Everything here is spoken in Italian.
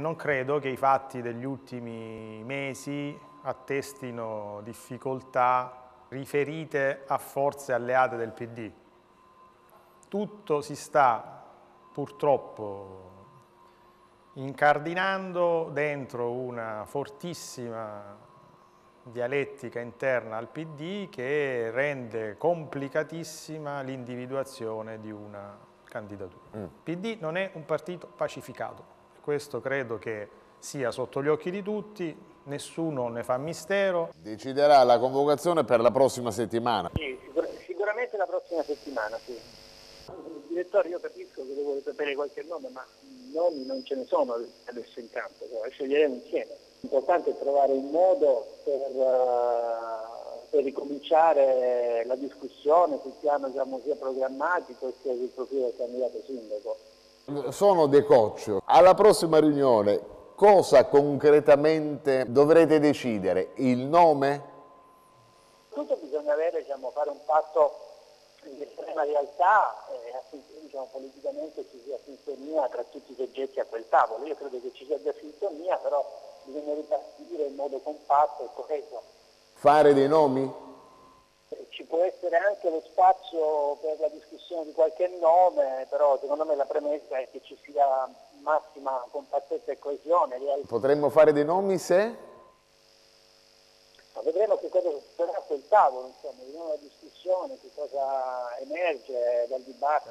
Non credo che i fatti degli ultimi mesi attestino difficoltà riferite a forze alleate del PD. Tutto si sta purtroppo incardinando dentro una fortissima dialettica interna al PD che rende complicatissima l'individuazione di una candidatura. Il mm. PD non è un partito pacificato, questo credo che sia sotto gli occhi di tutti, nessuno ne fa mistero. Deciderà la convocazione per la prossima settimana? Sì, sicur sicuramente la prossima settimana, sì. Direttore, io capisco che vuole sapere qualche nome, ma nomi non ce ne sono adesso in campo, cioè, sceglieremo insieme. L'importante è trovare un modo per, uh, per, ricominciare la discussione sul piano diciamo, sia programmatico sia sul profilo del candidato sindaco. Sono De Coccio. Alla prossima riunione cosa concretamente dovrete decidere? Il nome? Tutto bisogna avere, diciamo, fare un patto di estrema realtà e affinché diciamo, politicamente ci sia sintonia tra tutti i soggetti a quel tavolo. Io credo che ci sia già sintonia, però bisogna ripartire in modo compatto e coeso. Fare dei nomi? Può essere anche lo spazio per la discussione di qualche nome, però secondo me la premessa è che ci sia massima compattezza e coesione. Potremmo fare dei nomi se? Ma vedremo che cosa succederà a quel tavolo, insomma, vediamo la discussione, che cosa emerge dal dibattito.